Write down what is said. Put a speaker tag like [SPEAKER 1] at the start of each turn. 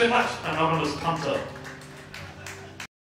[SPEAKER 1] so much, Anonymous Punter.